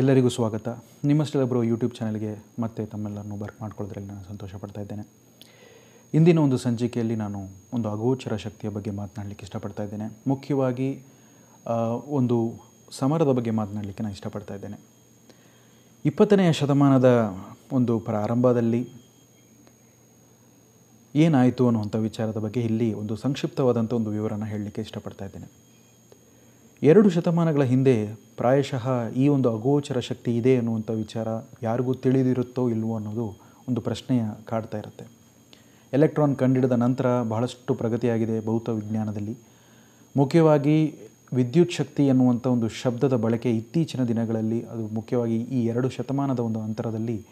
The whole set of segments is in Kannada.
ಎಲ್ಲರಿಗೂ ಸ್ವಾಗತ. ನಿಮ್ಮಷ್ಟೆಲ್ಲೊಬ್ಬರು ಯೂಟ್ಯೂಬ್ ಚಾನಲ್ಗೆ ಮತ್ತೆ ತಮ್ಮೆಲ್ಲರನ್ನು ಬರ್ಕ್ ಮಾಡ್ಕೊಳ್ಳೋದ್ರಲ್ಲಿ ನಾನು ಸಂತೋಷ ಪಡ್ತಾ ಇದ್ದೇನೆ. ಇಂದಿನ ಒಂದು ಸಂಚಿಕೆಯಲ್ಲಿ ನಾನು ಒಂದು ಅಗೋಚರ ಶಕ್ತಿಯ ಬಗ್ಗೆ ಮಾತನಾಡಲಿಕ್ಕೆ ಇಷ್ಟಪಡ್ತಾ ಇದ್ದೇನೆ. ಮುಖ್ಯವಾಗಿ ಒಂದು ಸಮರದ ಬಗ್ಗೆ ಮಾತನಾಡಲಿಕ್ಕೆ ನಾನು ಇಷ್ಟಪಡ್ತಾ ಇದ್ದೇನೆ. ಇಪ್ಪತ್ತನೆಯ ಶತಮಾನದ ಒಂದು ಪ್ರಾರಂಭದಲ್ಲಿ ಏನಾಯಿತು ಅನ್ನುವಂಥ ವಿಚಾರದ ಬಗ್ಗೆ ಇಲ್ಲಿ ಒಂದು ಸಂಕ್ಷಿಪ್ತವಾದಂಥ ಒಂದು ವಿವರನ ಹೇಳಲಿಕ್ಕೆ ಇಷ್ಟಪಡ್ತಾ ಇದ್ದೇನೆ. ಎರಡು ಶತಮಾನಗಳ ಹಿಂದೆ ಪ್ರಾಯಶಃ ಈ ಒಂದು ಅಗೋಚರ ಶಕ್ತಿ ಇದೆ ಅನ್ನುವಂಥ ವಿಚಾರ ಯಾರಿಗೂ ತಿಳಿದಿರುತ್ತೋ ಇಲ್ವೋ ಅನ್ನೋದು ಒಂದು ಪ್ರಶ್ನೆಯ ಕಾಡ್ತಾ ಇರುತ್ತೆ. ಎಲೆಕ್ಟ್ರಾನ್ ಕಂಡಿಡಿದ ನಂತರ ಬಹಳಷ್ಟು ಪ್ರಗತಿಯಾಗಿದೆ ಭೌತ ವಿಜ್ಞಾನದಲ್ಲಿ. ಮುಖ್ಯವಾಗಿ ವಿದ್ಯುತ್ ಶಕ್ತಿ ಎನ್ನುವಂಥ ಒಂದು ಶಬ್ದದ ಬಳಕೆ ಇತ್ತೀಚಿನ ದಿನಗಳಲ್ಲಿ, ಅದು ಮುಖ್ಯವಾಗಿ ಈ ಎರಡು ಶತಮಾನದ ಒಂದು ಅಂತರದಲ್ಲಿ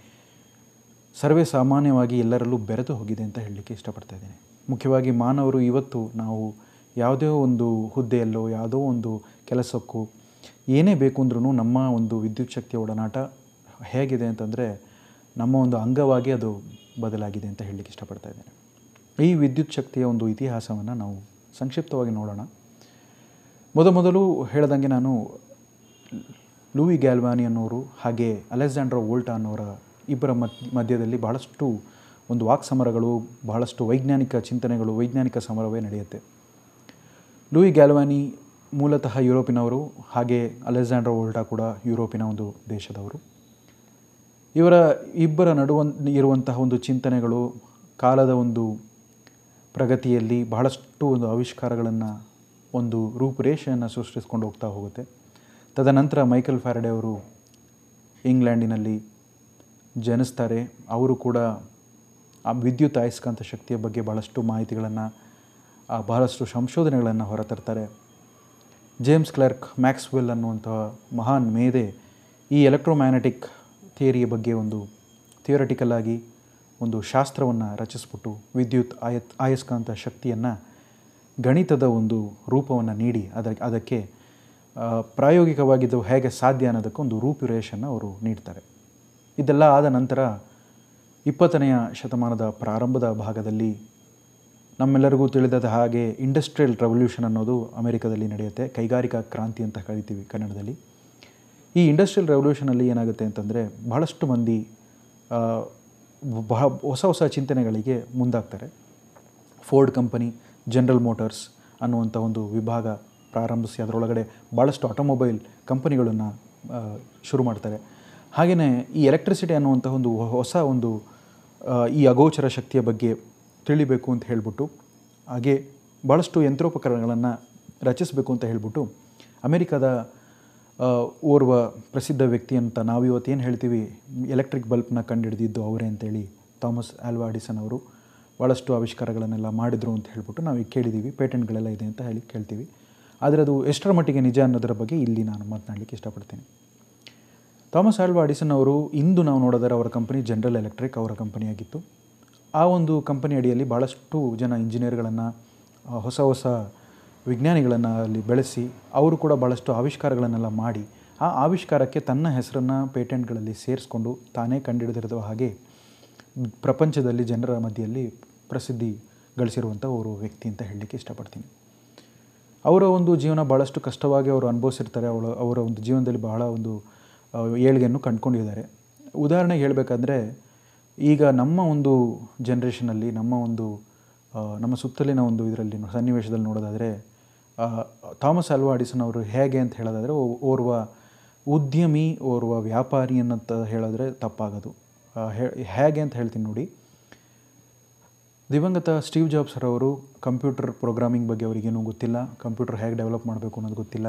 ಸರ್ವೇ ಸಾಮಾನ್ಯವಾಗಿ ಎಲ್ಲರಲ್ಲೂ ಬೆರೆತು ಹೋಗಿದೆ ಅಂತ ಹೇಳಲಿಕ್ಕೆ ಇಷ್ಟಪಡ್ತಾ ಇದ್ದೇನೆ. ಮುಖ್ಯವಾಗಿ ಮಾನವರು ಇವತ್ತು ನಾವು ಯಾವುದೇ ಒಂದು ಹುದ್ದೆಯಲ್ಲೋ, ಯಾವುದೋ ಒಂದು ಕೆಲಸಕ್ಕೂ ಏನೇ ಬೇಕು ಅಂದ್ರೂ ನಮ್ಮ ಒಂದು ವಿದ್ಯುತ್ ಶಕ್ತಿಯ ಒಡನಾಟ ಹೇಗಿದೆ ಅಂತಂದರೆ ನಮ್ಮ ಒಂದು ಅಂಗವಾಗಿ ಅದು ಬದಲಾಗಿದೆ ಅಂತ ಹೇಳಲಿಕ್ಕೆ ಇಷ್ಟಪಡ್ತಾ ಇದ್ದೇನೆ. ಈ ವಿದ್ಯುತ್ ಶಕ್ತಿಯ ಒಂದು ಇತಿಹಾಸವನ್ನು ನಾವು ಸಂಕ್ಷಿಪ್ತವಾಗಿ ನೋಡೋಣ. ಮೊದಮೊದಲು ಹೇಳ್ದಂಗೆ ನಾನು ಲೂಯಿ ಗ್ಯಾಲ್ವಾನಿ ಅನ್ನೋರು ಹಾಗೆ ಅಲೆಕ್ಸಾಂಡ್ರ ವೋಲ್ಟಾ ಅನ್ನೋರ ಇಬ್ಬರ ಮಧ್ಯ ಮಧ್ಯದಲ್ಲಿ ಬಹಳಷ್ಟು ಒಂದು ವಾಕ್ ಸಮರಗಳು ಬಹಳಷ್ಟು ವೈಜ್ಞಾನಿಕ ಚಿಂತನೆಗಳು, ವೈಜ್ಞಾನಿಕ ಸಮರವೇ ನಡೆಯುತ್ತೆ. ಲೂಯಿ ಗ್ಯಾಲ್ವಾನಿ ಮೂಲತಃ ಯುರೋಪಿನವರು, ಹಾಗೆ ಅಲೆಕ್ಸಾಂಡ್ರ ವೋಲ್ಟಾ ಕೂಡ ಯುರೋಪಿನ ಒಂದು ದೇಶದವರು. ಇವರ ಇಬ್ಬರ ನಡುವನ್, ಇರುವಂತಹ ಒಂದು ಚಿಂತನೆಗಳು ಕಾಲದ ಒಂದು ಪ್ರಗತಿಯಲ್ಲಿ ಬಹಳಷ್ಟು ಒಂದು ಆವಿಷ್ಕಾರಗಳನ್ನು ಒಂದು ರೂಪುರೇಷೆಯನ್ನು ಸೃಷ್ಟಿಸ್ಕೊಂಡು ಹೋಗ್ತಾ ಹೋಗುತ್ತೆ. ತದನಂತರ ಮೈಕಲ್ ಫ್ಯಾರಡೆ ಅವರು ಇಂಗ್ಲೆಂಡಿನಲ್ಲಿ ಜನಿಸ್ತಾರೆ. ಅವರು ಕೂಡ ಆ ವಿದ್ಯುತ್ ಅಯಸ್ಕಾಂತ ಶಕ್ತಿಯ ಬಗ್ಗೆ ಭಾಳಷ್ಟು ಮಾಹಿತಿಗಳನ್ನು ಬಹಳಷ್ಟು ಸಂಶೋಧನೆಗಳನ್ನು ಹೊರತರ್ತಾರೆ. ಜೇಮ್ಸ್ ಕ್ಲರ್ಕ್, ಮ್ಯಾಕ್ಸ್ವೆಲ್ ಅನ್ನುವಂತಹ ಮಹಾನ್ ಮೇಧೆ ಈ ಎಲೆಕ್ಟ್ರೋಮ್ಯಾಗ್ನೆಟಿಕ್ ಥಿಯರಿಯ ಬಗ್ಗೆ ಒಂದು ಥಿಯರಟಿಕಲ್ ಆಗಿ ಒಂದು ಶಾಸ್ತ್ರವನ್ನು ರಚಿಸ್ಬಿಟ್ಟು ವಿದ್ಯುತ್ ಆಯತ್, ಆಯಸ್ಕಾಂತ ಶಕ್ತಿಯನ್ನು ಗಣಿತದ ಒಂದು ರೂಪವನ್ನು ನೀಡಿ ಅದಕ್ಕೆ ಅದಕ್ಕೆ ಪ್ರಾಯೋಗಿಕವಾಗಿದ್ದು ಹೇಗೆ ಸಾಧ್ಯ ಅನ್ನೋದಕ್ಕೆ ಒಂದು ರೂಪುರೇಷನ್ನು ಅವರು ನೀಡ್ತಾರೆ. ಇದೆಲ್ಲ ಆದ ನಂತರ ಇಪ್ಪತ್ತನೆಯ ಶತಮಾನದ ಪ್ರಾರಂಭದ ಭಾಗದಲ್ಲಿ ನಮ್ಮೆಲ್ಲರಿಗೂ ತಿಳಿದದ ಹಾಗೆ ಇಂಡಸ್ಟ್ರಿಯಲ್ ರೆವಲ್ಯೂಷನ್ ಅನ್ನೋದು ಅಮೆರಿಕದಲ್ಲಿ ನಡೆಯುತ್ತೆ, ಕೈಗಾರಿಕಾ ಕ್ರಾಂತಿ ಅಂತ ಕರಿತೀವಿ ಕನ್ನಡದಲ್ಲಿ. ಈ ಇಂಡಸ್ಟ್ರಿಯಲ್ ರೆವಲ್ಯೂಷನಲ್ಲಿ ಏನಾಗುತ್ತೆ ಅಂತಂದರೆ ಬಹಳಷ್ಟು ಮಂದಿ ಬಹ ಹೊಸ ಹೊಸ ಚಿಂತನೆಗಳಿಗೆ ಮುಂದಾಗ್ತಾರೆ. ಫೋರ್ಡ್ ಕಂಪನಿ, ಜನರಲ್ ಮೋಟರ್ಸ್ ಅನ್ನುವಂಥ ಒಂದು ವಿಭಾಗ ಪ್ರಾರಂಭಿಸಿ ಅದರೊಳಗಡೆ ಭಾಳಷ್ಟು ಆಟೋಮೊಬೈಲ್ ಕಂಪನಿಗಳನ್ನು ಶುರು ಮಾಡ್ತಾರೆ. ಹಾಗೆಯೇ ಈ ಎಲೆಕ್ಟ್ರಿಸಿಟಿ ಅನ್ನುವಂಥ ಒಂದು ಹೊಸ ಒಂದು ಈ ಅಗೋಚರ ಶಕ್ತಿಯ ಬಗ್ಗೆ ತಿಳಿಬೇಕು ಅಂತ ಹೇಳಿಬಿಟ್ಟು, ಹಾಗೆ ಭಾಳಷ್ಟು ಯಂತ್ರೋಪಕರಣಗಳನ್ನು ರಚಿಸಬೇಕು ಅಂತ ಹೇಳಿಬಿಟ್ಟು, ಅಮೆರಿಕದ ಓರ್ವ ಪ್ರಸಿದ್ಧ ವ್ಯಕ್ತಿ ಅಂತ ನಾವು ಇವತ್ತು ಏನು ಹೇಳ್ತೀವಿ, ಎಲೆಕ್ಟ್ರಿಕ್ ಬಲ್ಬ್ನ ಕಂಡುಹಿಡಿದಿದ್ದು ಅವರೇ ಅಂತೇಳಿ ಥಾಮಸ್ ಆಲ್ವಾ ಅಡಿಸನ್ ಅವರು ಭಾಳಷ್ಟು ಆವಿಷ್ಕಾರಗಳನ್ನೆಲ್ಲ ಮಾಡಿದರು ಅಂತ ಹೇಳ್ಬಿಟ್ಟು ನಾವು ಈಗ ಕೇಳಿದ್ದೀವಿ ಪೇಟೆಂಟ್ಗಳೆಲ್ಲ ಇದೆ ಅಂತ ಹೇಳಿ ಕೇಳ್ತೀವಿ. ಆದರೆ ಅದು ಎಷ್ಟರ ಮಟ್ಟಿಗೆ ನಿಜ ಅನ್ನೋದರ ಬಗ್ಗೆ ಇಲ್ಲಿ ನಾನು ಮಾತನಾಡಲಿಕ್ಕೆ ಇಷ್ಟಪಡ್ತೇನೆ. ಥಾಮಸ್ ಆಲ್ವಾ ಅಡಿಸನ್ ಅವರು ಇಂದು ನಾವು ನೋಡಿದರೆ ಅವರ ಕಂಪನಿ ಜನರಲ್ ಎಲೆಕ್ಟ್ರಿಕ್ ಅವರ ಕಂಪನಿಯಾಗಿತ್ತು. ಆ ಒಂದು ಕಂಪನಿ ಅಡಿಯಲ್ಲಿ ಭಾಳಷ್ಟು ಜನ ಇಂಜಿನಿಯರ್ಗಳನ್ನು ಹೊಸ ಹೊಸ ವಿಜ್ಞಾನಿಗಳನ್ನು ಅಲ್ಲಿ ಬೆಳೆಸಿ ಅವರು ಕೂಡ ಭಾಳಷ್ಟು ಆವಿಷ್ಕಾರಗಳನ್ನೆಲ್ಲ ಮಾಡಿ ಆ ಆವಿಷ್ಕಾರಕ್ಕೆ ತನ್ನ ಹೆಸರನ್ನು ಪೇಟೆಂಟ್ಗಳಲ್ಲಿ ಸೇರಿಸ್ಕೊಂಡು ತಾನೇ ಕಂಡುಹಿಡಿದಿರುವ ಹಾಗೆ ಪ್ರಪಂಚದಲ್ಲಿ ಜನರ ಮಧ್ಯೆಯಲ್ಲಿ ಪ್ರಸಿದ್ಧಿ ಗಳಿಸಿರುವಂಥ ಅವರು ವ್ಯಕ್ತಿ ಅಂತ ಹೇಳಲಿಕ್ಕೆ ಇಷ್ಟಪಡ್ತೀನಿ. ಅವರ ಒಂದು ಜೀವನ ಭಾಳಷ್ಟು ಕಷ್ಟವಾಗಿ ಅವರು ಅನುಭವಿಸಿರ್ತಾರೆ. ಅವಳು, ಅವರ ಒಂದು ಜೀವನದಲ್ಲಿ ಬಹಳ ಒಂದು ಏಳ್ಗೆಯನ್ನು ಕಂಡುಕೊಂಡಿದ್ದಾರೆ. ಉದಾಹರಣೆಗೆ ಹೇಳಬೇಕಂದ್ರೆ ಈಗ ನಮ್ಮ ಒಂದು ಜನ್ರೇಷನಲ್ಲಿ ನಮ್ಮ ಒಂದು ನಮ್ಮ ಸುತ್ತಲಿನ ಒಂದು ಇದರಲ್ಲಿ ಸನ್ನಿವೇಶದಲ್ಲಿ ನೋಡೋದಾದರೆ ಥಾಮಸ್ ಅಲ್ವಾ ಅಡಿಸನ್ ಅವರು ಹೇಗೆ ಅಂತ ಹೇಳೋದಾದರೆ ಓರ್ವ ಉದ್ಯಮಿ, ಓರ್ವ ವ್ಯಾಪಾರಿ ಅನ್ನಂತ ಹೇಳಿದ್ರೆ ತಪ್ಪಾಗೋದು. ಹೇಗೆ ಅಂತ ಹೇಳ್ತೀನಿ ನೋಡಿ. ದಿವಂಗತ ಸ್ಟೀವ್ ಜಾಬ್ಸ್ ಅವರು ಕಂಪ್ಯೂಟರ್ ಪ್ರೋಗ್ರಾಮಿಂಗ್ ಬಗ್ಗೆ ಅವರಿಗೇನೂ ಗೊತ್ತಿಲ್ಲ. ಕಂಪ್ಯೂಟರ್ ಹೇಗೆ ಡೆವಲಪ್ ಮಾಡಬೇಕು ಅನ್ನೋದು ಗೊತ್ತಿಲ್ಲ.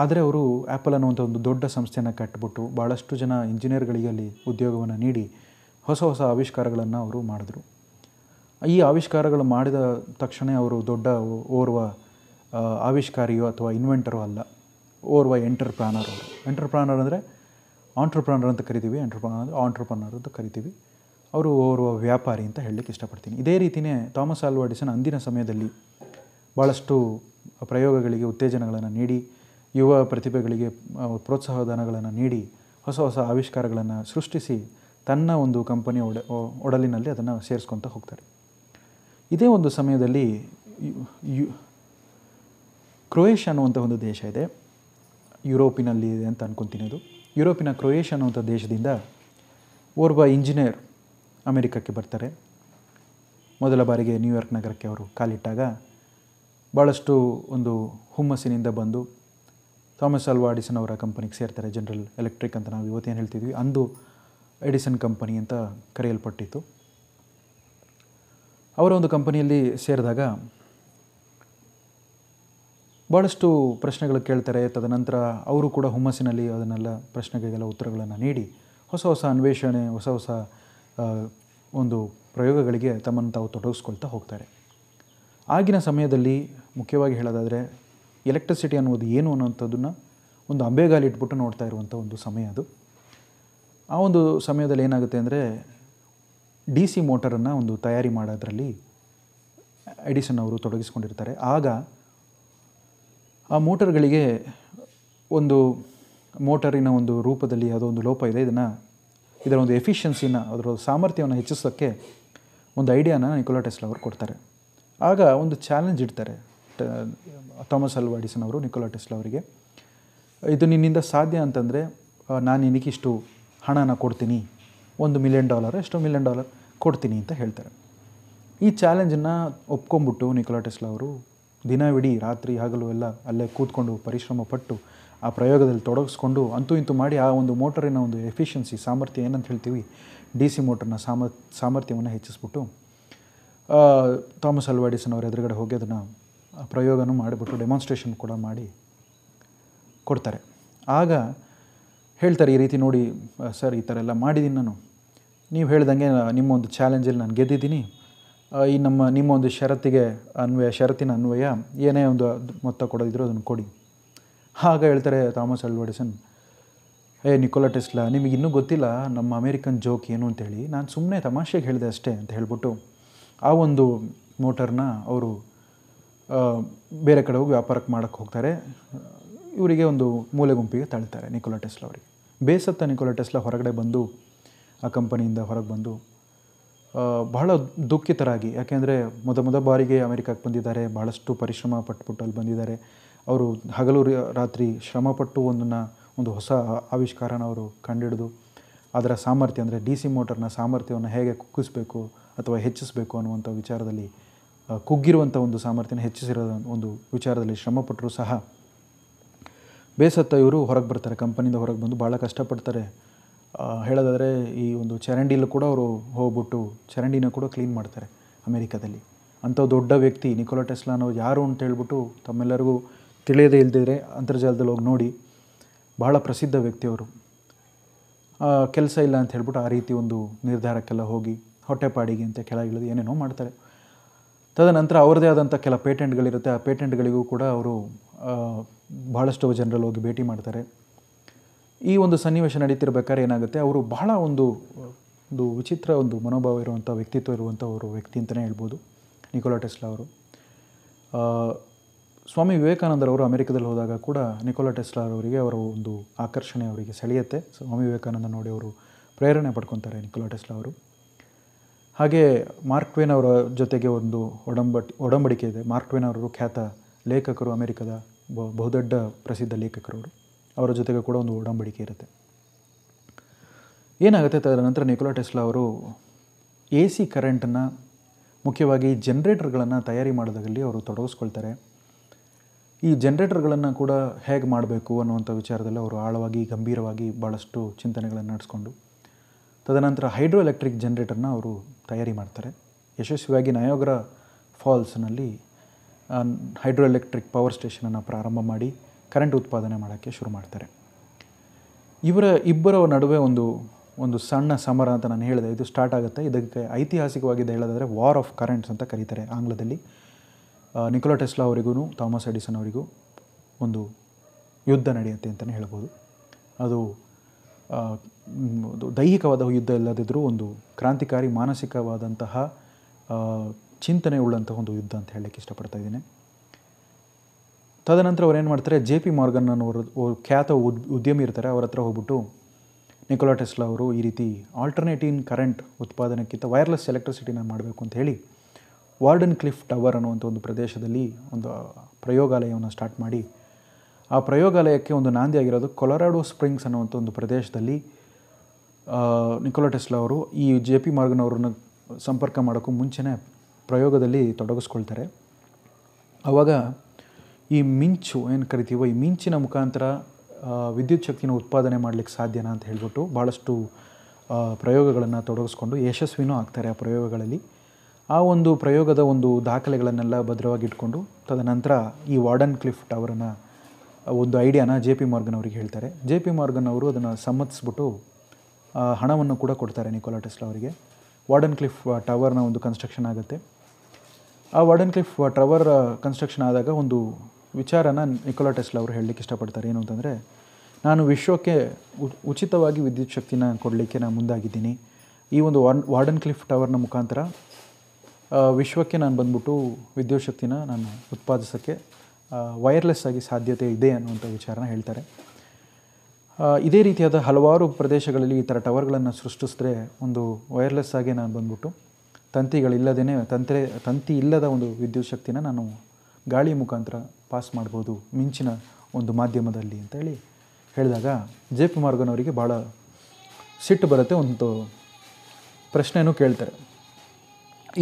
ಆದರೆ ಅವರು ಆ್ಯಪಲ್ ಅನ್ನುವಂಥ ಒಂದು ದೊಡ್ಡ ಸಂಸ್ಥೆಯನ್ನು ಕಟ್ಟಿಬಿಟ್ಟು ಭಾಳಷ್ಟು ಜನ ಇಂಜಿನಿಯರ್ಗಳಿಗೆ ಅಲ್ಲಿ ಉದ್ಯೋಗವನ್ನು ನೀಡಿ ಹೊಸ ಹೊಸ ಆವಿಷ್ಕಾರಗಳನ್ನು ಅವರು ಮಾಡಿದ್ರು. ಈ ಆವಿಷ್ಕಾರಗಳು ಮಾಡಿದ ತಕ್ಷಣ ಅವರು ದೊಡ್ಡ ಓರ್ವ ಆವಿಷ್ಕಾರಿಯೋ ಅಥವಾ ಇನ್ವೆಂಟರೋ ಅಲ್ಲ, ಓರ್ವ ಎಂಟರ್ಪ್ರಾನರ್ ಅವರು. ಎಂಟರ್ಪ್ರಾನರ್ ಅಂದರೆ ಆಂಟ್ರಪ್ರಾನರ್ ಅಂತ ಕರಿತೀವಿ ಎಂಟರ್ಪ್ರಾನರ್ ಅಂದರೆ ಆಂಟ್ರಪ್ರನರ್ ಅಂತ ಕರಿತೀವಿ. ಅವರು ಓರ್ವ ವ್ಯಾಪಾರಿ ಅಂತ ಹೇಳಲಿಕ್ಕೆ ಇಷ್ಟಪಡ್ತೀನಿ. ಇದೇ ರೀತಿಯೇ ಥಾಮಸ್ ಆಲ್ವಾಡಿಸನ್ ಅಂದಿನ ಸಮಯದಲ್ಲಿ ಭಾಳಷ್ಟು ಪ್ರಯೋಗಗಳಿಗೆ ಉತ್ತೇಜನಗಳನ್ನು ನೀಡಿ ಯುವ ಪ್ರತಿಭೆಗಳಿಗೆ ಪ್ರೋತ್ಸಾಹ ಧನಗಳನ್ನು ನೀಡಿ, ಹೊಸ ಹೊಸ ಆವಿಷ್ಕಾರಗಳನ್ನು ಸೃಷ್ಟಿಸಿ ತನ್ನ ಒಂದು ಕಂಪನಿಯ ಒಡ ಒಡಲಿನಲ್ಲಿ ಅದನ್ನು ಸೇರಿಸ್ಕೊತ ಹೋಗ್ತಾರೆ. ಇದೇ ಒಂದು ಸಮಯದಲ್ಲಿ ಯು- ಅನ್ನುವಂಥ ಒಂದು ದೇಶ ಇದೆ. ಯುರೋಪಿನಲ್ಲಿ ಇದೆ ಅಂತ ಅನ್ಕೊತೀನಿ ಅದು ಯುರೋಪಿನ ಕ್ರೊಯೇಷ್ಯಾ ಅನ್ನುವಂಥ ದೇಶದಿಂದ ಓರ್ವ ಇಂಜಿನಿಯರ್ ಅಮೆರಿಕಕ್ಕೆ ಬರ್ತಾರೆ. ಮೊದಲ ಬಾರಿಗೆ ನ್ಯೂಯಾರ್ಕ್ ನಗರಕ್ಕೆ ಅವರು ಕಾಲಿಟ್ಟಾಗ ಭಾಳಷ್ಟು ಒಂದು ಹುಮ್ಮಸ್ಸಿನಿಂದ ಬಂದು ಥಾಮಸ್ ಅಲ್ವಾ ಎಡಿಸನ್ ಅವರ ಕಂಪನಿಗೆ ಸೇರ್ತಾರೆ, ಜನರಲ್ ಎಲೆಕ್ಟ್ರಿಕ್ ಅಂತ ನಾವು ಇವತ್ತೇನು ಹೇಳ್ತಿದ್ವಿ? ಅಂದು ಎಡಿಸನ್ ಕಂಪನಿ ಅಂತ ಕರೆಯಲ್ಪಟ್ಟಿತ್ತು. ಅವರ ಒಂದು ಕಂಪನಿಯಲ್ಲಿ ಸೇರಿದಾಗ ಭಾಳಷ್ಟು ಪ್ರಶ್ನೆಗಳು ಕೇಳ್ತಾರೆ. ತದನಂತರ ಅವರು ಕೂಡ ಹುಮ್ಮಸ್ಸಿನಲ್ಲಿ ಅದನ್ನೆಲ್ಲ ಪ್ರಶ್ನೆಗಳಿಗೆಲ್ಲ ಉತ್ತರಗಳನ್ನು ನೀಡಿ ಹೊಸ ಹೊಸ ಅನ್ವೇಷಣೆ, ಹೊಸ ಹೊಸ ಒಂದು ಪ್ರಯೋಗಗಳಿಗೆ ತಮ್ಮನ್ನು ತಾವು ತೊಡಗಿಸ್ಕೊಳ್ತಾ ಹೋಗ್ತಾರೆ. ಆಗಿನ ಸಮಯದಲ್ಲಿ ಮುಖ್ಯವಾಗಿ ಹೇಳೋದಾದರೆ ಎಲೆಕ್ಟ್ರಿಸಿಟಿ ಅನ್ನೋದು ಏನು ಅನ್ನೋಂಥದ್ದನ್ನು ಒಂದು ಅಂಬೆಗಾಲಿ ಇಟ್ಬಿಟ್ಟು ನೋಡ್ತಾ ಇರುವಂಥ ಒಂದು ಸಮಯ ಅದು. ಆ ಒಂದು ಸಮಯದಲ್ಲಿ ಏನಾಗುತ್ತೆ ಅಂದರೆ ಡಿ ಸಿ ಮೋಟರನ್ನು ಒಂದು ತಯಾರಿ ಮಾಡೋದ್ರಲ್ಲಿ ಎಡಿಸನ್ ಅವರು ತೊಡಗಿಸ್ಕೊಂಡಿರ್ತಾರೆ. ಆಗ ಆ ಮೋಟರ್ಗಳಿಗೆ ಒಂದು ಮೋಟರಿನ ಒಂದು ರೂಪದಲ್ಲಿ ಯಾವುದೋ ಒಂದು ಲೋಪ ಇದೆ. ಇದನ್ನು ಇದರ ಒಂದು ಎಫಿಷಿಯನ್ಸಿನ ಅದರ ಸಾಮರ್ಥ್ಯವನ್ನು ಹೆಚ್ಚಿಸೋಕ್ಕೆ ಒಂದು ಐಡಿಯಾನ ನಿಕೋಲಾ ಟೆಸ್ಲಾ ಅವರು ಕೊಡ್ತಾರೆ. ಆಗ ಒಂದು ಚಾಲೆಂಜ್ ಇಡ್ತಾರೆ. ಥಾಮಸ್ ಅಲ್ವಾಡಿಸನ್ ಅವರು, ನಿಕೋಲಾ ಟೆಸ್ಲಾ ಅವರಿಗೆ, ಇದು ನಿನ್ನಿಂದ ಸಾಧ್ಯ ಅಂತಂದರೆ ನಾನು ನಿನಗಿಷ್ಟು ಹಣನ ಕೊಡ್ತೀನಿ. ಒಂದು ಮಿಲಿಯನ್ ಡಾಲರ್ ಎಷ್ಟೋ ಮಿಲಿಯನ್ ಡಾಲರ್ ಕೊಡ್ತೀನಿ ಅಂತ ಹೇಳ್ತಾರೆ. ಈ ಚಾಲೆಂಜನ್ನು ಒಪ್ಕೊಂಬಿಟ್ಟು ನಿಕೋಲಾ ಟೆಸ್ಲಾ ಅವರು, ದಿನವಿಡೀ ರಾತ್ರಿ ಹಗಲು ಎಲ್ಲ ಅಲ್ಲೇ ಕೂತ್ಕೊಂಡು ಪರಿಶ್ರಮ ಪಟ್ಟು ಆ ಪ್ರಯೋಗದಲ್ಲಿ ತೊಡಗಿಸ್ಕೊಂಡು ಅಂತೂ ಇಂತೂ ಮಾಡಿ ಆ ಒಂದು ಮೋಟರಿನ ಒಂದು ಎಫಿಷಿಯನ್ಸಿ, ಸಾಮರ್ಥ್ಯ ಏನಂತ ಹೇಳ್ತೀವಿ, ಡಿ ಸಿ ಮೋಟರ್ನ ಸಾಮ, ಸಾಮರ್ಥ್ಯವನ್ನು ಹೆಚ್ಚಿಸ್ಬಿಟ್ಟು ಥಾಮಸ್ ಅಲ್ವಾಡಿಸನ್ ಅವ್ರ ಎದುರುಗಡೆ ಹೋಗಿ ಅದನ್ನು ಪ್ರಯೋಗನೂ ಮಾಡಿಬಿಟ್ಟು ಡೆಮಾನ್ಸ್ಟ್ರೇಷನ್ ಕೂಡ ಮಾಡಿ ಕೊಡ್ತಾರೆ. ಆಗ ಹೇಳ್ತಾರೆ ಈ ರೀತಿ ನೋಡಿ ಸರ್ ಈ ಥರ ಎಲ್ಲ ಮಾಡಿದ್ದೀನಿ ನಾನು. ನೀವು ಹೇಳ್ದಂಗೆ ನಿಮ್ಮ ಒಂದು ಚಾಲೆಂಜಲ್ಲಿ ನಾನು ಗೆದ್ದಿದ್ದೀನಿ. ಈ ನಮ್ಮ, ನಿಮ್ಮ ಒಂದು ಷರತ್ತಿಗೆ ಅನ್ವಯ, ಷರತ್ತಿನ ಅನ್ವಯ ಏನೇ ಒಂದು ಮೊತ್ತ ಕೊಡೋದಿದ್ರು ಅದನ್ನು ಕೊಡಿ. ಆಗ ಹೇಳ್ತಾರೆ ಥಾಮಸ್ ಅಲ್ವಾಡಿಸನ್ ಏ, ನಿಕೋಲಾ ಟೆಸ್ಲಾ, ನಿಮಗೆ ಇನ್ನೂ ಗೊತ್ತಿಲ್ಲ ನಮ್ಮ ಅಮೇರಿಕನ್ ಜೋಕ್ ಏನು ಅಂತೇಳಿ. ನಾನು ಸುಮ್ಮನೆ ತಮಾಷೆಗೆ ಹೇಳಿದೆ ಅಷ್ಟೇ ಅಂತ ಹೇಳ್ಬಿಟ್ಟು ಆ ಒಂದು ಮೋಟರ್ನ ಅವರು ಬೇರೆ ಕಡೆ ಹೋಗಿ ವ್ಯಾಪಾರಕ್ಕೆ ಮಾಡೋಕ್ಕೆ ಹೋಗ್ತಾರೆ. ಇವರಿಗೆ ಒಂದು ಮೂಲೆ ಗುಂಪಿಗೆ ತಳ್ತಾರೆ ನಿಕೋಲಾ ಟೆಸ್ಲಾ ಅವರಿಗೆ. ಬೇಸತ್ತ ನಿಕೋಲಾ ಟೆಸ್ಲಾ ಹೊರಗಡೆ ಬಂದು, ಆ ಕಂಪನಿಯಿಂದ ಹೊರಗೆ ಬಂದು ಬಹಳ ದುಃಖಿತರಾಗಿ, ಯಾಕೆಂದರೆ ಮೊದ ಮೊದಲ ಬಾರಿಗೆ ಅಮೆರಿಕಕ್ಕೆ ಬಂದಿದ್ದಾರೆ ಭಾಳಷ್ಟು ಪರಿಶ್ರಮ ಪಟ್ಬಿಟ್ಟು ಅಲ್ಲಿ ಬಂದಿದ್ದಾರೆ. ಅವರು ಹಗಲು ರಾತ್ರಿ ಶ್ರಮಪಟ್ಟು ಒಂದನ್ನು, ಒಂದು ಹೊಸ ಆವಿಷ್ಕಾರನ ಅವರು ಕಂಡಿಡಿದು, ಅದರ ಸಾಮರ್ಥ್ಯ ಅಂದರೆ ಡಿ ಸಿ ಮೋಟರ್ನ ಸಾಮರ್ಥ್ಯವನ್ನು ಹೇಗೆ ಕುಗ್ಗಿಸ್ಬೇಕು ಅಥವಾ ಹೆಚ್ಚಿಸಬೇಕು ಅನ್ನುವಂಥ ವಿಚಾರದಲ್ಲಿ ಕುಗ್ಗಿರುವಂಥ ಒಂದು ಸಾಮರ್ಥ್ಯನ ಹೆಚ್ಚಿಸಿರೋ ಒಂದು ವಿಚಾರದಲ್ಲಿ ಶ್ರಮಪಟ್ಟರು ಸಹ ಬೇಸತ್ತ ಇವರು ಹೊರಗೆ ಬರ್ತಾರೆ, ಕಂಪನಿಯಿಂದ ಹೊರಗೆ ಬಂದು ಭಾಳ ಕಷ್ಟಪಡ್ತಾರೆ. ಹೇಳೋದಾದರೆ ಈ ಒಂದು ಚರಂಡಿಲೂ ಕೂಡ ಅವರು ಹೋಗ್ಬಿಟ್ಟು ಚರಂಡಿನ ಕೂಡ ಕ್ಲೀನ್ ಮಾಡ್ತಾರೆ ಅಮೇರಿಕಾದಲ್ಲಿ. ಅಂಥ ದೊಡ್ಡ ವ್ಯಕ್ತಿ ನಿಕೋಲಾ ಟೆಸ್ಲಾ ಅನ್ನೋ ಯಾರು ಅಂತ ಹೇಳ್ಬಿಟ್ಟು ತಮ್ಮೆಲ್ಲರಿಗೂ ತಿಳಿಯದೇ ಇಲ್ದಿದ್ರೆ ಅಂತರ್ಜಾಲದಲ್ಲಿ ಹೋಗಿ ನೋಡಿ, ಬಹಳ ಪ್ರಸಿದ್ಧ ವ್ಯಕ್ತಿ ಅವರು. ಕೆಲಸ ಇಲ್ಲ ಅಂತ ಹೇಳ್ಬಿಟ್ಟು ಆ ರೀತಿ ಒಂದು ನಿರ್ಧಾರಕ್ಕೆಲ್ಲ ಹೋಗಿ ಹೊಟ್ಟೆಪಾಡಿಗೆ ಅಂತ ಕೆಳಗಿಳಿದು ಏನೇನೋ ಮಾಡ್ತಾರೆ. ತದನಂತರ ಅವರದೇ ಆದಂಥ ಕೆಲ ಪೇಟೆಂಟ್ಗಳಿರುತ್ತೆ. ಆ ಪೇಟೆಂಟ್ಗಳಿಗೂ ಕೂಡ ಅವರು ಬಹಳಷ್ಟು ಜನರಲ್ಲಿ ಹೋಗಿ ಭೇಟಿ ಮಾಡ್ತಾರೆ. ಈ ಒಂದು ಸನ್ನಿವೇಶ ನಡೀತಿರ್ಬೇಕಾದ್ರೆ ಏನಾಗುತ್ತೆ? ಅವರು ಬಹಳ ಒಂದು ಒಂದು ವಿಚಿತ್ರ ಒಂದು ಮನೋಭಾವ ಇರುವಂಥ ವ್ಯಕ್ತಿತ್ವ ಇರುವಂಥ ಅವರು ವ್ಯಕ್ತಿ ಅಂತಲೇ ಹೇಳ್ಬೋದು. ನಿಕೋಲಾ ಟೆಸ್ಲಾ ಅವರು. ಸ್ವಾಮಿ ವಿವೇಕಾನಂದರವರು ಅಮೆರಿಕದಲ್ಲಿ ಹೋದಾಗ ಕೂಡ ನಿಕೋಲಾ ಟೆಸ್ಲಾ ಅವರಿಗೆ ಅವರ ಒಂದು ಆಕರ್ಷಣೆ ಅವರಿಗೆ ಸೆಳೆಯುತ್ತೆ. ಸ್ವಾಮಿ ವಿವೇಕಾನಂದ ನೋಡಿ ಅವರು ಪ್ರೇರಣೆ ಪಡ್ಕೊತಾರೆ ನಿಕೋಲಾ ಟೆಸ್ಲಾ ಅವರು. ಹಾಗೆ ಮಾರ್ಕ್ ಟ್ವೇನ್ ಅವರ ಜೊತೆಗೆ ಒಂದು ಒಡಂಬಟ್, ಒಡಂಬಡಿಕೆ ಇದೆ. ಮಾರ್ಕ್ ಟ್ವೇನ್ ಅವರು ಖ್ಯಾತ ಲೇಖಕರು, ಅಮೆರಿಕದ ಬಹು- ಬಹುದೊಡ್ಡ ಪ್ರಸಿದ್ಧ ಲೇಖಕರವರು. ಅವರು ಜೊತೆಗೆ ಕೂಡ ಒಂದು ಒಡಂಬಡಿಕೆ ಇರುತ್ತೆ. ಏನಾಗುತ್ತೆ ತದನಂತರ ನಿಕೋಲಾ ಟೆಸ್ಲಾ ಅವರು ಎ ಸಿ ಕರೆಂಟನ್ನು ಮುಖ್ಯವಾಗಿ ಜನ್ರೇಟರ್ಗಳನ್ನು ತಯಾರಿ ಮಾಡೋದಾಗಲಿ ಅವರು ತೊಡಗಿಸ್ಕೊಳ್ತಾರೆ. ಈ ಜನ್ರೇಟರ್ಗಳನ್ನು ಕೂಡ ಹೇಗೆ ಮಾಡಬೇಕು ಅನ್ನುವಂಥ ವಿಚಾರದಲ್ಲಿ ಅವರು ಆಳವಾಗಿ, ಗಂಭೀರವಾಗಿ ಭಾಳಷ್ಟು ಚಿಂತನೆಗಳನ್ನು ನಡೆಸ್ಕೊಂಡು ತದನಂತರ ಹೈಡ್ರೋ ಎಲೆಕ್ಟ್ರಿಕ್ ಜನ್ರೇಟರ್ನ ಅವರು ತಯಾರಿ ಮಾಡ್ತಾರೆ. ಯಶಸ್ವಿಯಾಗಿ ನಯೋಗ್ರ ಫಾಲ್ಸ್ನಲ್ಲಿ ಹೈಡ್ರೋ ಎಲೆಕ್ಟ್ರಿಕ್ ಪವರ್ ಸ್ಟೇಷನನ್ನು ಪ್ರಾರಂಭ ಮಾಡಿ ಕರೆಂಟ್ ಉತ್ಪಾದನೆ ಮಾಡೋಕ್ಕೆ ಶುರು ಮಾಡ್ತಾರೆ. ಇವರ ಇಬ್ಬರ ನಡುವೆ ಒಂದು ಒಂದು ಸಣ್ಣ ಸಮರ ಅಂತ ನಾನು ಹೇಳಿದೆ. ಇದು ಸ್ಟಾರ್ಟ್ ಆಗುತ್ತೆ. ಇದಕ್ಕೆ ಐತಿಹಾಸಿಕವಾಗಿ ಹೇಳೋದಾದರೆ ವಾರ್ ಆಫ್ ಕರೆಂಟ್ಸ್ ಅಂತ ಕರೀತಾರೆ ಆಂಗ್ಲದಲ್ಲಿ. ನಿಕೋಲಾ ಟೆಸ್ಲಾ ಅವರಿಗೂ ಥಾಮಸ್ ಅಡಿಸನ್ ಅವರಿಗೂ ಒಂದು ಯುದ್ಧ ನಡೆಯುತ್ತೆ ಅಂತಲೇ ಹೇಳ್ಬೋದು. ಅದು ದೈಹಿಕವಾದ ಯುದ್ಧ ಇಲ್ಲದಿದ್ದರೂ ಒಂದು ಕ್ರಾಂತಿಕಾರಿ ಮಾನಸಿಕವಾದಂತಹ ಚಿಂತನೆ ಉಳ್ಳಂತಹ ಒಂದು ಯುದ್ಧ ಅಂತ ಹೇಳಲಿಕ್ಕೆ ಇಷ್ಟಪಡ್ತಾ ಇದ್ದೀನಿ. ತದನಂತರ ಅವ್ರು ಏನು ಮಾಡ್ತಾರೆ, ಜೆ ಪಿ ಮಾರ್ಗನ್ ಅನ್ನೋರು ಖ್ಯಾತ ಉದ್ ಉದ್ಯಮಿ ಇರ್ತಾರೆ, ಅವ್ರ ಹತ್ರ ಹೋಗ್ಬಿಟ್ಟು ನಿಕೋಲಾ ಟೆಸ್ಲಾ ಅವರು ಈ ರೀತಿ ಆಲ್ಟರ್ನೇಟಿವ್ ಕರೆಂಟ್ ಉತ್ಪಾದನೆಕ್ಕಿಂತ ವೈರ್ಲೆಸ್ ಎಲೆಕ್ಟ್ರಿಸಿಟಿನ ಮಾಡಬೇಕು ಅಂತ ಹೇಳಿ ವಾರ್ಡನ್ ಕ್ಲಿಫ್ ಟವರ್ ಅನ್ನುವಂಥ ಒಂದು ಪ್ರದೇಶದಲ್ಲಿ ಒಂದು ಪ್ರಯೋಗಾಲಯವನ್ನು ಸ್ಟಾರ್ಟ್ ಮಾಡಿ, ಆ ಪ್ರಯೋಗಾಲಯಕ್ಕೆ ಒಂದು ನಾಂದಿಯಾಗಿರೋದು ಕೊಲರಾಡೋ ಸ್ಪ್ರಿಂಗ್ಸ್ ಅನ್ನುವಂಥ ಒಂದು ಪ್ರದೇಶದಲ್ಲಿ ನಿಕೋಲಾ ಟೆಸ್ಲಾ ಅವರು ಈ ಜೆ ಪಿ ಮಾರ್ಗನ್ ಅವ್ರನ್ನ ಸಂಪರ್ಕ ಮಾಡೋಕ್ಕೂ ಮುಂಚೆನೇ ಪ್ರಯೋಗದಲ್ಲಿ ತೊಡಗಿಸ್ಕೊಳ್ತಾರೆ. ಆವಾಗ ಈ ಮಿಂಚು ಏನು ಕರಿತೀವೋ, ಈ ಮಿಂಚಿನ ಮುಖಾಂತರ ವಿದ್ಯುತ್ ಶಕ್ತಿನ ಉತ್ಪಾದನೆ ಮಾಡಲಿಕ್ಕೆ ಸಾಧ್ಯನಾ ಅಂತ ಹೇಳ್ಬಿಟ್ಟು ಭಾಳಷ್ಟು ಪ್ರಯೋಗಗಳನ್ನು ತೊಡಗಿಸ್ಕೊಂಡು ಯಶಸ್ವಿನೂ ಆಗ್ತಾರೆ ಆ ಪ್ರಯೋಗಗಳಲ್ಲಿ. ಆ ಒಂದು ಪ್ರಯೋಗದ ಒಂದು ದಾಖಲೆಗಳನ್ನೆಲ್ಲ ಭದ್ರವಾಗಿ ಇಟ್ಕೊಂಡು ತದನಂತರ ಈ ವಾರ್ಡನ್ ಕ್ಲಿಫ್ ಟವರನ್ನು ಒಂದು ಐಡಿಯಾನ ಜೆ ಪಿ ಮಾರ್ಗನ್ ಅವರಿಗೆ ಹೇಳ್ತಾರೆ. ಜೆ ಪಿ ಮಾರ್ಗನ್ ಅವರು ಅದನ್ನು ಸಮ್ಮತಿಸ್ಬಿಟ್ಟು ಹಣವನ್ನು ಕೂಡ ಕೊಡ್ತಾರೆ ನಿಕೋಲಾ ಟೆಸ್ಲಾ ಅವರಿಗೆ. ವಾರ್ಡನ್ ಕ್ಲಿಫ್ ಟವರ್ನ ಒಂದು ಕನ್ಸ್ಟ್ರಕ್ಷನ್ ಆಗುತ್ತೆ. ಆ, ವಾರ್ಡನ್ ಕ್ಲಿಫ್ ಟವರ್ ಕನ್ಸ್ಟ್ರಕ್ಷನ್ ಆದಾಗ ಒಂದು ವಿಚಾರನ ನಿಕೋಲಾ ಟೆಸ್ಲಾ ಅವರು ಹೇಳಲಿಕ್ಕೆ ಇಷ್ಟಪಡ್ತಾರೆ. ಏನು ಅಂತಂದರೆ, ನಾನು ವಿಶ್ವಕ್ಕೆ ಉಚಿತವಾಗಿ ವಿದ್ಯುತ್ ಶಕ್ತಿನ ಕೊಡಲಿಕ್ಕೆ ನಾನು ಮುಂದಾಗಿದ್ದೀನಿ. ಈ ಒಂದು ವಾರ್ನ್, ವಾರ್ಡನ್ ಕ್ಲಿಫ್ ಟವರ್ನ ಮುಖಾಂತರ ವಿಶ್ವಕ್ಕೆ ನಾನು ಬಂದ್ಬಿಟ್ಟು ವಿದ್ಯುತ್ ಶಕ್ತಿನ ನಾನು ಉತ್ಪಾದಿಸೋಕ್ಕೆ ವೈರ್ಲೆಸ್ ಆಗಿ ಸಾಧ್ಯತೆ ಇದೆ ಅನ್ನುವಂಥ ವಿಚಾರನ ಹೇಳ್ತಾರೆ. ಇದೇ ರೀತಿಯಾದ ಹಲವಾರು ಪ್ರದೇಶಗಳಲ್ಲಿ ಈ ಥರ ಟವರ್ಗಳನ್ನು ಸೃಷ್ಟಿಸಿದ್ರೆ ಒಂದು ವೈರ್ಲೆಸ್ ಆಗಿ ನಾನು ಬಂದ್ಬಿಟ್ಟು ತಂತಿಗಳಿಲ್ಲದೇ ತಂತ್ರೆ, ತಂತಿ ಇಲ್ಲದ ಒಂದು ವಿದ್ಯುತ್ ಶಕ್ತಿನ ನಾನು ಗಾಳಿ ಮುಖಾಂತರ ಪಾಸ್ ಮಾಡ್ಬೋದು ಮಿಂಚಿನ ಒಂದು ಮಾಧ್ಯಮದಲ್ಲಿ ಅಂತೇಳಿ ಹೇಳಿದಾಗ ಜೆ ಪಿ ಮಾರ್ಗನ್ ಅವರಿಗೆ ಭಾಳ ಸಿಟ್ಟು ಬರುತ್ತೆ ಒಂದು ಪ್ರಶ್ನೆಯೂ ಕೇಳ್ತಾರೆ.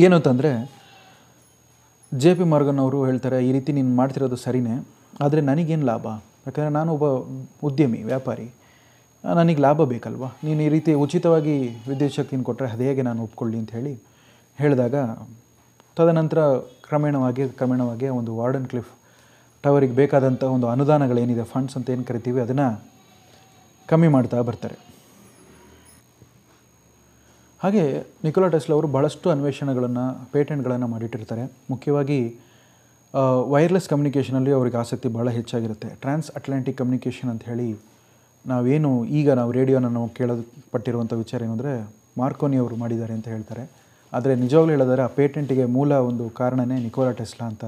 ಏನು ಅಂತಂದರೆ ಜೆ ಪಿ ಮಾರ್ಗನ್ ಅವರು ಹೇಳ್ತಾರೆ, ಈ ರೀತಿ ನೀನು ಮಾಡ್ತಿರೋದು ಸರಿನೇ, ಆದರೆ ನನಗೇನು ಲಾಭ? ಯಾಕಂದರೆ ನಾನು ಒಬ್ಬ ಉದ್ಯಮಿ, ವ್ಯಾಪಾರಿ. ನನಗೆ ಲಾಭ ಬೇಕಲ್ವಾ? ನೀನು ಈ ರೀತಿ ಉಚಿತವಾಗಿ ವಿದ್ಯುತ್ ಶಕ್ತಿಯನ್ನು ಕೊಟ್ಟರೆ ಅದು ಹೇಗೆ ನಾನು ಒಪ್ಕೊಳ್ಳಿ ಅಂತ ಹೇಳಿ ಹೇಳಿದಾಗ ತದನಂತರ ಕ್ರಮೇಣವಾಗಿ ಕ್ರಮೇಣವಾಗಿ ಒಂದು ವಾರ್ಡನ್ ಕ್ಲಿಫ್ ಟವರಿಗೆ ಬೇಕಾದಂಥ ಒಂದು ಅನುದಾನಗಳೇನಿದೆ ಫಂಡ್ಸ್ ಅಂತ ಏನು ಕರಿತೀವಿ ಅದನ್ನು ಕಮ್ಮಿ ಮಾಡ್ತಾ ಬರ್ತಾರೆ. ಹಾಗೆ ನಿಕೋಲಾ ಟೆಸ್ಲಾ ಅವರು ಬಹಳಷ್ಟು ಅನ್ವೇಷಣೆಗಳನ್ನು, ಪೇಟೆಂಟ್ಗಳನ್ನು ಮಾಡಿಟ್ಟಿರ್ತಾರೆ. ಮುಖ್ಯವಾಗಿ ವೈರ್ಲೆಸ್ ಕಮ್ಯುನಿಕೇಷನಲ್ಲಿ ಅವ್ರಿಗೆ ಆಸಕ್ತಿ ಭಾಳ ಹೆಚ್ಚಾಗಿರುತ್ತೆ. ಟ್ರಾನ್ಸ್ ಅಟ್ಲಾಂಟಿಕ್ ಕಮ್ಯುನಿಕೇಷನ್ ಅಂತ ಹೇಳಿ ನಾವೇನು ಈಗ ನಾವು ರೇಡಿಯೋನ ನಾವು ಕೇಳಲ್ಪಟ್ಟಿರುವಂಥ ವಿಚಾರ ಏನಂದರೆ ಮಾರ್ಕೋನಿ ಅವರು ಮಾಡಿದ್ದಾರೆ ಅಂತ ಹೇಳ್ತಾರೆ. ಆದರೆ ನಿಜವಾಗ್ಲೂ ಹೇಳಿದರೆ ಆ ಪೇಟೆಂಟಿಗೆ ಮೂಲ ಒಂದು ಕಾರಣನೇ ನಿಕೋಲಾ ಟೆಸ್ಲಾ ಅಂತ.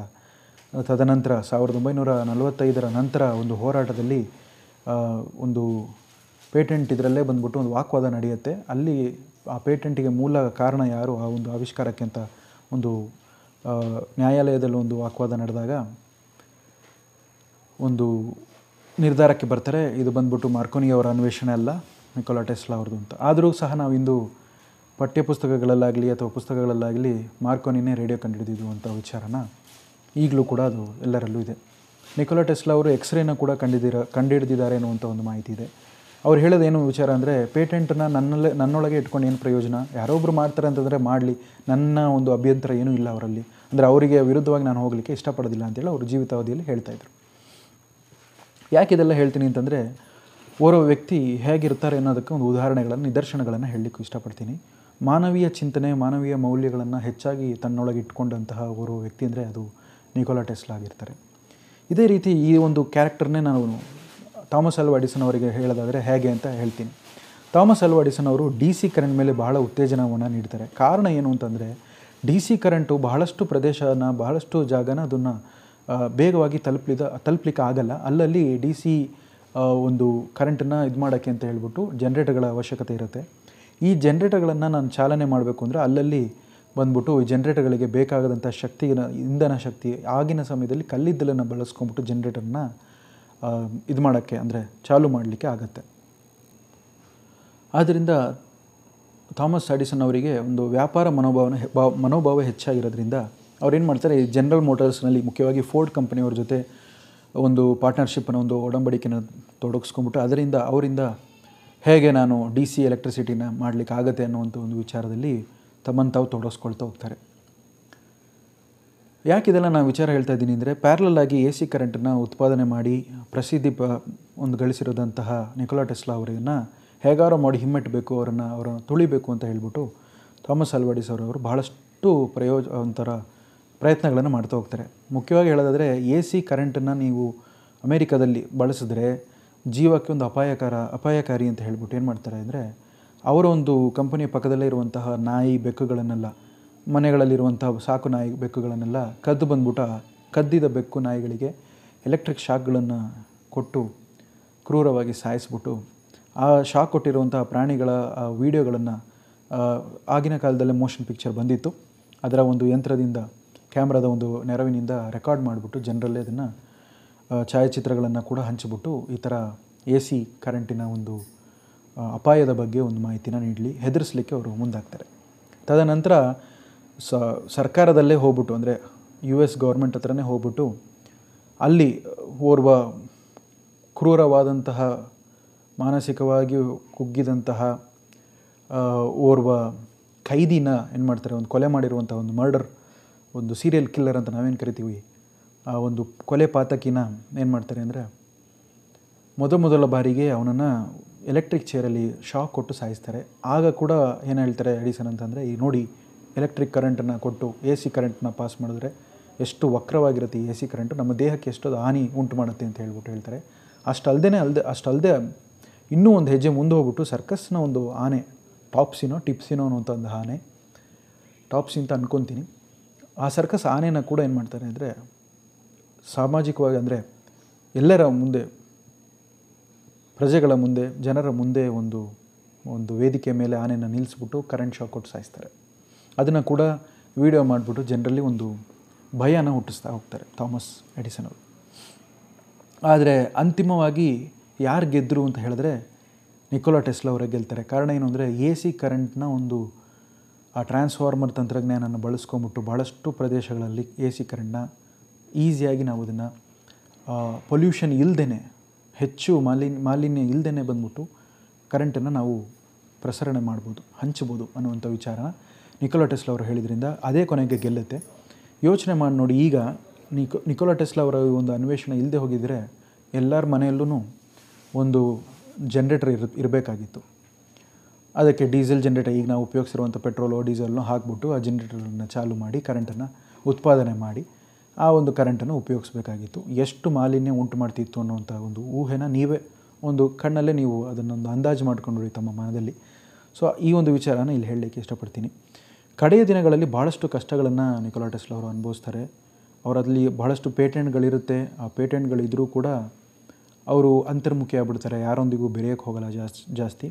ತದನಂತರ ಸಾವಿರದ ಒಂಬೈನೂರ ನಲವತ್ತೈದರ ನಂತರ ಒಂದು ಹೋರಾಟದಲ್ಲಿ ಒಂದು ಪೇಟೆಂಟ್ ಇದರಲ್ಲೇ ಬಂದ್ಬಿಟ್ಟು ಒಂದು ವಾಕ್ವಾದ ನಡೆಯುತ್ತೆ. ಅಲ್ಲಿ ಆ ಪೇಟೆಂಟಿಗೆ ಮೂಲ ಕಾರಣ ಯಾರು? ಆ ಒಂದು ಆವಿಷ್ಕಾರಕ್ಕೆ ಅಂತ ಒಂದು ನ್ಯಾಯಾಲಯದಲ್ಲಿ ಒಂದು ವಾಕ್ವಾದ ನಡೆದಾಗ ಒಂದು ನಿರ್ಧಾರಕ್ಕೆ ಬರ್ತಾರೆ, ಇದು ಬಂದ್ಬಿಟ್ಟು ಮಾರ್ಕೋನಿ ಅವರ ಅನ್ವೇಷಣೆ ಅಲ್ಲ, ನಿಕೋಲಾ ಟೆಸ್ಲಾ ಅವ್ರದ್ದು ಅಂತ. ಆದರೂ ಸಹ ನಾವಿಂದು ಪಠ್ಯಪುಸ್ತಕಗಳಲ್ಲಾಗಲಿ ಅಥವಾ ಪುಸ್ತಕಗಳಲ್ಲಾಗಲಿ ಮಾರ್ಕೋನಿನೇ ರೇಡಿಯೋ ಕಂಡುಹಿಡಿದಿದ್ದು ಅಂತ ವಿಚಾರನ ಈಗಲೂ ಕೂಡ ಅದು ಎಲ್ಲರಲ್ಲೂ ಇದೆ. ನಿಕೋಲಾ ಟೆಸ್ಲಾ ಅವರು ಎಕ್ಸ್ರೇನ ಕೂಡ ಕಂಡಿದ್ದೀರ ಕಂಡುಹಿಡಿದಿದ್ದಾರೆ ಅನ್ನುವಂಥ ಒಂದು ಮಾಹಿತಿ ಇದೆ. ಅವ್ರು ಹೇಳೋದೇನು ವಿಚಾರ ಅಂದರೆ ಪೇಟೆಂಟನ್ನ ನನ್ನಲ್ಲೇ, ನನ್ನೊಳಗೆ ಇಟ್ಕೊಂಡು ಏನು ಪ್ರಯೋಜನ? ಯಾರೊಬ್ಬರು ಮಾಡ್ತಾರೆ ಅಂತಂದರೆ ಮಾಡಲಿ. ನನ್ನ ಒಂದು ಅಭ್ಯಂತರ ಏನೂ ಇಲ್ಲ ಅವರಲ್ಲಿ. ಅಂದರೆ ಅವರಿಗೆ ವಿರುದ್ಧವಾಗಿ ನಾನು ಹೋಗಲಿಕ್ಕೆ ಇಷ್ಟಪಡೋದಿಲ್ಲ ಅಂತೇಳಿ ಅವರು ಜೀವಿತಾವಧಿಯಲ್ಲಿ ಹೇಳ್ತಾಯಿದ್ರು ಯಾಕೆ ಇದೆಲ್ಲ ಹೇಳ್ತೀನಿ ಅಂತಂದರೆ, ಓರ್ವ ವ್ಯಕ್ತಿ ಹೇಗಿರ್ತಾರೆ ಅನ್ನೋದಕ್ಕೆ ಒಂದು ಉದಾಹರಣೆಗಳನ್ನು, ನಿದರ್ಶನಗಳನ್ನು ಹೇಳಲಿಕ್ಕೂ ಇಷ್ಟಪಡ್ತೀನಿ. ಮಾನವೀಯ ಚಿಂತನೆ, ಮಾನವೀಯ ಮೌಲ್ಯಗಳನ್ನು ಹೆಚ್ಚಾಗಿ ತನ್ನೊಳಗೆ ಇಟ್ಕೊಂಡಂತಹ ಓರ್ವ ವ್ಯಕ್ತಿ ಅಂದರೆ ಅದು ನಿಕೋಲಾ ಟೆಸ್ಲಾ ಆಗಿರ್ತಾರೆ. ಇದೇ ರೀತಿ ಈ ಒಂದು ಕ್ಯಾರೆಕ್ಟರ್ನೇ ನಾನು ಥಾಮಸ್ ಅಲ್ವಾ ಅಡಿಸನ್ ಅವರಿಗೆ ಹೇಳೋದಾದರೆ ಹೇಗೆ ಅಂತ ಹೇಳ್ತೀನಿ. ಥಾಮಸ್ ಅಲ್ವಾ ಅಡಿಸನ್ ಅವರು ಡಿ ಸಿ ಕರೆಂಟ್ ಮೇಲೆ ಬಹಳ ಉತ್ತೇಜನವನ್ನು ನೀಡ್ತಾರೆ. ಕಾರಣ ಏನು ಅಂತಂದರೆ ಡಿ ಸಿ ಕರೆಂಟು ಬಹಳಷ್ಟು ಪ್ರದೇಶನ, ಬಹಳಷ್ಟು ಜಾಗನ ಅದನ್ನು ಬೇಗವಾಗಿ ತಲುಪಲಿದ ತಲುಪಲಿಕ್ಕೆ ಆಗಲ್ಲ ಅಲ್ಲಲ್ಲಿ ಡಿ ಸಿ ಒಂದು ಕರೆಂಟನ್ನು ಇದು ಮಾಡೋಕ್ಕೆ ಅಂತ ಹೇಳ್ಬಿಟ್ಟು ಜನ್ರೇಟರ್ಗಳ ಅವಶ್ಯಕತೆ ಇರುತ್ತೆ. ಈ ಜನ್ರೇಟರ್ಗಳನ್ನು ನಾನು ಚಾಲನೆ ಮಾಡಬೇಕು ಅಂದರೆ ಅಲ್ಲಲ್ಲಿ ಬಂದ್ಬಿಟ್ಟು ಈ ಜನ್ರೇಟರ್ಗಳಿಗೆ ಬೇಕಾಗದಂಥ ಶಕ್ತಿನ, ಇಂಧನ ಶಕ್ತಿ ಆಗಿನ ಸಮಯದಲ್ಲಿ ಕಲ್ಲಿದ್ದಲನ್ನು ಬಳಸ್ಕೊಂಬಿಟ್ಟು ಜನ್ರೇಟರ್ನ ಇದು ಮಾಡೋಕ್ಕೆ ಅಂದರೆ ಚಾಲು ಮಾಡಲಿಕ್ಕೆ ಆಗತ್ತೆ. ಆದ್ದರಿಂದ ಥಾಮಸ್ ಸ್ಯಾಡಿಸನ್ ಅವರಿಗೆ ಒಂದು ವ್ಯಾಪಾರ ಮನೋಭಾವನ ಮನೋಭಾವ ಹೆಚ್ಚಾಗಿರೋದ್ರಿಂದ ಅವ್ರೇನು ಮಾಡ್ತಾರೆ ಜನರಲ್ ಮೋಟರ್ಸ್ನಲ್ಲಿ ಮುಖ್ಯವಾಗಿ ಫೋರ್ಡ್ ಕಂಪನಿಯವ್ರ ಜೊತೆ ಒಂದು ಪಾರ್ಟ್ನರ್ಶಿಪ್ಪನ್ನು ಒಂದು ಒಡಂಬಡಿಕೆನ ತೊಡಗಿಸ್ಕೊಂಬಿಟ್ಟು ಅದರಿಂದ ಅವರಿಂದ ಹೇಗೆ ನಾನು ಡಿ ಸಿ ಎಲೆಕ್ಟ್ರಿಸಿಟಿನ ಮಾಡಲಿಕ್ಕೆ ಆಗತ್ತೆ ಅನ್ನುವಂಥ ಒಂದು ವಿಚಾರದಲ್ಲಿ ತಮ್ಮನ್ನು ತಾವು ತೊಡಗಿಸ್ಕೊಳ್ತಾ ಹೋಗ್ತಾರೆ. ಯಾಕೆ ಇದೆಲ್ಲ ನಾನು ವಿಚಾರ ಹೇಳ್ತಾ ಇದ್ದೀನಿ ಅಂದರೆ ಆಗಿ ಎ ಸಿ ಕರೆಂಟನ್ನು ಉತ್ಪಾದನೆ ಮಾಡಿ ಪ್ರಸಿದ್ಧಿ ಪ ಒಂದು ಗಳಿಸಿರೋದಂತಹ ನಿಕೋಲಾ ಟೆಸ್ಲಾ ಅವರನ್ನು ಹೇಗಾರೋ ಮಾಡಿ ಹಿಮ್ಮೆಟ್ಟಬೇಕು, ಅವರನ್ನು ಅವರನ್ನು ತುಳಿಬೇಕು ಅಂತ ಹೇಳಿಬಿಟ್ಟು ಥಾಮಸ್ ಅಲ್ವಾಡಿಸ್ ಅವರವರು ಬಹಳಷ್ಟು ಪ್ರಯೋಜ ಒಂಥರ ಪ್ರಯತ್ನಗಳನ್ನು ಮಾಡ್ತಾ ಹೋಗ್ತಾರೆ. ಮುಖ್ಯವಾಗಿ ಹೇಳೋದಾದರೆ, ಎ ಸಿ ಕರೆಂಟನ್ನು ನೀವು ಅಮೇರಿಕಾದಲ್ಲಿ ಬಳಸಿದ್ರೆ ಜೀವಕ್ಕೆ ಒಂದು ಅಪಾಯಕಾರ, ಅಪಾಯಕಾರಿ ಅಂತ ಹೇಳ್ಬಿಟ್ಟು ಏನು ಮಾಡ್ತಾರೆ ಅಂದರೆ, ಅವರ ಒಂದು ಕಂಪನಿಯ ಪಕ್ಕದಲ್ಲೇ ಇರುವಂತಹ ನಾಯಿ ಬೆಕ್ಕುಗಳನ್ನೆಲ್ಲ ಮನೆಗಳಲ್ಲಿರುವಂಥ ಸಾಕು ನಾಯಿ ಬೆಕ್ಕುಗಳನ್ನೆಲ್ಲ ಕದ್ದು ಬಂದ್ಬಿಟ್ಟು ಕದ್ದಿದ ಬೆಕ್ಕು ನಾಯಿಗಳಿಗೆ ಎಲೆಕ್ಟ್ರಿಕ್ ಶಾಕ್ಗಳನ್ನು ಕೊಟ್ಟು ಕ್ರೂರವಾಗಿ ಸಾಯಿಸ್ಬಿಟ್ಟು ಆ ಶಾಕ್ ಕೊಟ್ಟಿರುವಂತಹ ಪ್ರಾಣಿಗಳ ವಿಡಿಯೋಗಳನ್ನು ಆಗಿನ ಕಾಲದಲ್ಲೇ ಮೋಷನ್ ಪಿಕ್ಚರ್ ಬಂದಿತ್ತು. ಅದರ ಒಂದು ಯಂತ್ರದಿಂದ, ಕ್ಯಾಮ್ರಾದ ಒಂದು ನೆರವಿನಿಂದ ರೆಕಾರ್ಡ್ ಮಾಡಿಬಿಟ್ಟು ಜನರಲ್ಲೇ ಅದನ್ನು ಛಾಯಾಚಿತ್ರಗಳನ್ನು ಕೂಡ ಹಂಚಿಬಿಟ್ಟು ಈ ಥರ ಎ ಸಿ ಕರೆಂಟಿನ ಒಂದು ಅಪಾಯದ ಬಗ್ಗೆ ಒಂದು ಮಾಹಿತಿನ ನೀಡಲಿ, ಹೆದರಿಸಲಿಕ್ಕೆ ಅವರು ಮುಂದಾಗ್ತಾರೆ. ತದನಂತರ ಸ, ಸರ್ಕಾರದಲ್ಲೇ ಹೋಗ್ಬಿಟ್ಟು, ಅಂದರೆ ಯು ಎಸ್ ಗೌರ್ಮೆಂಟ್ ಹತ್ರನೇ ಹೋಗ್ಬಿಟ್ಟು ಅಲ್ಲಿ ಓರ್ವ ಕ್ರೂರವಾದಂತಹ ಮಾನಸಿಕವಾಗಿ ಕುಗ್ಗಿದಂತಹ ಓರ್ವ ಖೈದಿನ ಏನು ಮಾಡ್ತಾರೆ, ಒಂದು ಕೊಲೆ ಮಾಡಿರುವಂಥ ಒಂದು ಮರ್ಡರ್ ಒಂದು ಸೀರಿಯಲ್ ಕಿಲ್ಲರ್ ಅಂತ ನಾವೇನು ಕರಿತೀವಿ, ಆ ಒಂದು ಕೊಲೆ ಪಾತಕಿನ ಏನು ಮಾಡ್ತಾರೆ ಅಂದರೆ ಮೊದಮೊದಲ ಬಾರಿಗೆ ಅವನನ್ನು ಎಲೆಕ್ಟ್ರಿಕ್ ಚೇರಲ್ಲಿ ಶಾಕ್ ಕೊಟ್ಟು ಸಾಯಿಸ್ತಾರೆ. ಆಗ ಕೂಡ ಏನು ಹೇಳ್ತಾರೆ ಎಡಿಸನ್ ಅಂತಂದರೆ, ಈ ನೋಡಿ ಎಲೆಕ್ಟ್ರಿಕ್ ಕರೆಂಟನ್ನು ಕೊಟ್ಟು ಎ ಸಿ ಕರೆಂಟನ್ನ ಪಾಸ್ ಮಾಡಿದ್ರೆ ಎಷ್ಟು ವಕ್ರವಾಗಿರುತ್ತೆ ಎ ಸಿ ಕರೆಂಟು ನಮ್ಮ ದೇಹಕ್ಕೆ ಎಷ್ಟು ಹಾನಿ ಉಂಟು ಮಾಡುತ್ತೆ ಅಂತ ಹೇಳ್ಬಿಟ್ಟು ಹೇಳ್ತಾರೆ. ಅಷ್ಟಲ್ದೇ ಅಲ್ಲದೆ ಅಷ್ಟಲ್ಲದೆ ಇನ್ನೂ ಒಂದು ಹೆಜ್ಜೆ ಮುಂದೆ ಹೋಗ್ಬಿಟ್ಟು ಸರ್ಕಸ್ನ ಒಂದು ಆನೆ, ಟಾಪ್ಸಿನೋ, ಟಿಪ್ಸಿನೋ ಅನ್ನುವಂಥ ಒಂದು ಆನೆ ಟಾಪ್ಸಿ ಅಂತ ಅಂದ್ಕೊತೀನಿ ಆ ಸರ್ಕಸ್ ಆನೆನ ಕೂಡ ಏನು ಮಾಡ್ತಾರೆ ಅಂದರೆ, ಸಾಮಾಜಿಕವಾಗಿ ಅಂದರೆ ಎಲ್ಲರ ಮುಂದೆ, ಪ್ರಜೆಗಳ ಮುಂದೆ, ಜನರ ಮುಂದೆ ಒಂದು ಒಂದು ವೇದಿಕೆ ಮೇಲೆ ಆನೆನ ನಿಲ್ಲಿಸ್ಬಿಟ್ಟು ಕರೆಂಟ್ ಶಾಕ್ ಕೊಟ್ಟು ಸಾಯಿಸ್ತಾರೆ. ಅದನ್ನು ಕೂಡ ವಿಡಿಯೋ ಮಾಡಿಬಿಟ್ಟು ಜನರಲ್ಲಿ ಒಂದು ಭಯನ ಹುಟ್ಟಿಸ್ತಾ ಹೋಗ್ತಾರೆ, ಥಾಮಸ್ ಎಡಿಸನ್ ಅವರು. ಆದರೆ ಅಂತಿಮವಾಗಿ ಯಾರು ಗೆದ್ದರು ಅಂತ ಹೇಳಿದ್ರೆ ನಿಕೋಲಾ ಟೆಸ್ಲಾ ಅವರೇ ಗೆಲ್ತಾರೆ. ಕಾರಣ ಏನು ಅಂದರೆ ಎ ಸಿ ಕರೆಂಟ್ನ ಒಂದು, ಆ ಟ್ರಾನ್ಸ್ಫಾರ್ಮರ್ ತಂತ್ರಜ್ಞಾನನ ಬಳಸ್ಕೊಂಬಿಟ್ಟು ಭಾಳಷ್ಟು ಪ್ರದೇಶಗಳಲ್ಲಿ ಎ ಸಿ ಕರೆಂಟ್ನ ಈಸಿಯಾಗಿ ನಾವು ಅದನ್ನು ಪೊಲ್ಯೂಷನ್ ಇಲ್ಲದೇ ಹೆಚ್ಚು ಮಾಲಿನ್ಯ ಮಾಲಿನ್ಯ ಇಲ್ಲದೇ ಬಂದ್ಬಿಟ್ಟು ಕರೆಂಟನ್ನು ನಾವು ಪ್ರಸರಣೆ ಮಾಡ್ಬೋದು, ಹಂಚ್ಬೋದು ಅನ್ನುವಂಥ ವಿಚಾರನ ನಿಕೋಲಾ ಟೆಸ್ಲಾ ಅವರು ಹೇಳಿದ್ರಿಂದ ಅದೇ ಕೊನೆಗೆ ಗೆಲ್ಲುತ್ತೆ. ಯೋಚನೆ ಮಾಡಿ ನೋಡಿ ಈಗ ನಿಕೋ, ನಿಕೋಲಾ ಟೆಸ್ಲಾ ಅವರ ಒಂದು ಅನ್ವೇಷಣೆ ಇಲ್ಲದೆ ಹೋಗಿದ್ದರೆ ಎಲ್ಲರ ಮನೆಯಲ್ಲೂ ಒಂದು ಜನ್ರೇಟರ್ ಇರ್, ಇರಬೇಕಾಗಿತ್ತು. ಅದಕ್ಕೆ ಡೀಸೆಲ್ ಜನ್ರೇಟರ್ ಈಗ ನಾವು ಉಪಯೋಗಿಸಿರುವಂಥ ಪೆಟ್ರೋಲು ಡೀಸೆಲ್ನು ಹಾಕ್ಬಿಟ್ಟು ಆ ಜನ್ರೇಟರನ್ನು ಚಾಲು ಮಾಡಿ ಕರೆಂಟನ್ನು ಉತ್ಪಾದನೆ ಮಾಡಿ ಆ ಒಂದು ಕರೆಂಟನ್ನು ಉಪಯೋಗಿಸ್ಬೇಕಾಗಿತ್ತು. ಎಷ್ಟು ಮಾಲಿನ್ಯ ಉಂಟು ಮಾಡ್ತಿತ್ತು ಅನ್ನುವಂಥ ಒಂದು ಊಹೆನ ನೀವೇ ಒಂದು ಕಣ್ಣಲ್ಲೇ ನೀವು ಅದನ್ನೊಂದು ಅಂದಾಜು ಮಾಡ್ಕೊಂಡ್ರಿ ತಮ್ಮ ಮನದಲ್ಲಿ. ಸೊ ಈ ಒಂದು ವಿಚಾರನ ಇಲ್ಲಿ ಹೇಳಲಿಕ್ಕೆ ಇಷ್ಟಪಡ್ತೀನಿ. ಕಡೆಯ ದಿನಗಳಲ್ಲಿ ಭಾಳಷ್ಟು ಕಷ್ಟಗಳನ್ನು ನಿಕೋಲಾ ಟೆಸ್ಲಾ ಅವರು ಅನುಭವಿಸ್ತಾರೆ. ಅವರಲ್ಲಿ ಭಾಳಷ್ಟು ಪೇಟೆಂಟ್ಗಳಿರುತ್ತೆ. ಆ ಪೇಟೆಂಟ್ಗಳಿದ್ದರೂ ಕೂಡ ಅವರು ಅಂತರ್ಮುಖಿ ಆಗ್ಬಿಡ್ತಾರೆ, ಯಾರೊಂದಿಗೂ ಬೆರೆಯೋಕ್ಕೆ ಹೋಗಲ್ಲ ಜಾಸ್ತಿ ಜಾಸ್ತಿ.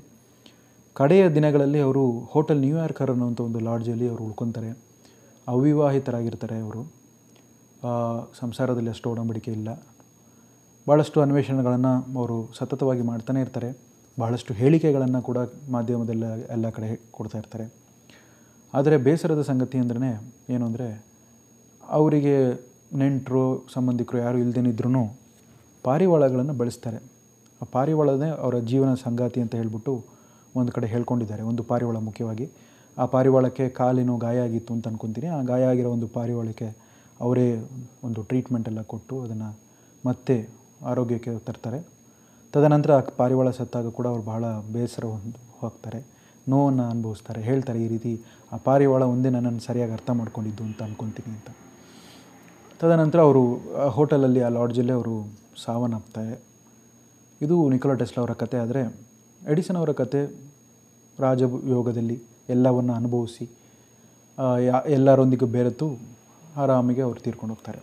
ಕಡೆಯ ದಿನಗಳಲ್ಲಿ ಅವರು ಹೋಟೆಲ್ ನ್ಯೂಯಾರ್ಕರ್ ಅನ್ನೋಂಥ ಒಂದು ಲಾಡ್ಜಲ್ಲಿ ಅವರು ಉಳ್ಕೊತಾರೆ. ಅವಿವಾಹಿತರಾಗಿರ್ತಾರೆ ಅವರು. ಸಂಸಾರದಲ್ಲಿ ಅಷ್ಟು ಒಡಂಬಡಿಕೆ ಇಲ್ಲ. ಭಾಳಷ್ಟು ಅನ್ವೇಷಣೆಗಳನ್ನು ಅವರು ಸತತವಾಗಿ ಮಾಡ್ತಾನೆ ಇರ್ತಾರೆ. ಬಹಳಷ್ಟು ಹೇಳಿಕೆಗಳನ್ನು ಕೂಡ ಮಾಧ್ಯಮದಲ್ಲ ಎಲ್ಲ ಕಡೆ ಕೊಡ್ತಾ ಇರ್ತಾರೆ. ಆದರೆ ಬೇಸರದ ಸಂಗತಿ ಅಂದ್ರೆ ಏನು ಅಂದರೆ, ಅವರಿಗೆ ನೆಂಟರು, ಸಂಬಂಧಿಕರು ಯಾರು ಇಲ್ಲದೇನಿದ್ರೂ ಪಾರಿವಾಳಗಳನ್ನು ಬಳಸ್ತಾರೆ. ಆ ಪಾರಿವಾಳನೇ ಅವರ ಜೀವನ ಸಂಗಾತಿ ಅಂತ ಹೇಳಿಬಿಟ್ಟು ಒಂದು ಕಡೆ ಹೇಳ್ಕೊಂಡಿದ್ದಾರೆ, ಒಂದು ಪಾರಿವಾಳ ಮುಖ್ಯವಾಗಿ. ಆ ಪಾರಿವಾಳಕ್ಕೆ ಕಾಲಿನೋ ಗಾಯ ಆಗಿತ್ತು ಅಂತ ಅನ್ಕೊತೀನಿ. ಆ ಗಾಯ ಆಗಿರೋ ಒಂದು ಪಾರಿವಾಳಕ್ಕೆ ಅವರೇ ಒಂದು ಟ್ರೀಟ್ಮೆಂಟ್ ಎಲ್ಲ ಕೊಟ್ಟು ಅದನ್ನು ಮತ್ತೆ ಆರೋಗ್ಯಕ್ಕೆ ತರ್ತಾರೆ. ತದನಂತರ ಆ ಪಾರಿವಾಳ ಸತ್ತಾಗ ಕೂಡ ಅವ್ರು ಬಹಳ ಬೇಸರ ಹೊಂದ್ ಹೋಗ್ತಾರೆ. ನೋವನ್ನು ಅನುಭವಿಸ್ತಾರೆ, ಹೇಳ್ತಾರೆ ಈ ರೀತಿ, ಆ ಪಾರಿವಾಳ ಒಂದೇ ನನ್ನನ್ನು ಸರಿಯಾಗಿ ಅರ್ಥ ಮಾಡ್ಕೊಂಡಿದ್ದು ಅಂತ ಅನ್ಕೊತೀನಿ ಅಂತ. ತದನಂತರ ಅವರು ಹೋಟೆಲಲ್ಲಿ ಆ ಲಾಡ್ಜಲ್ಲೇ ಅವರು ಸಾವನ್ನಪ್ತಾರೆ ಇದು ನಿಕೋಲಾ ಟೆಸ್ಲಾ ಅವರ ಕತೆ ಆದರೆ ಎಡಿಸನ್ ಅವರ ಕತೆ ರಾಜಯೋಗದಲ್ಲಿ ಎಲ್ಲವನ್ನು ಅನುಭವಿಸಿ ಯಾ ಎಲ್ಲರೊಂದಿಗೆ ಬೆರೆತು ಆರಾಮಿಗೆ ಅವರು ತೀರ್ಕೊಂಡು ಹೋಗ್ತಾರೆ.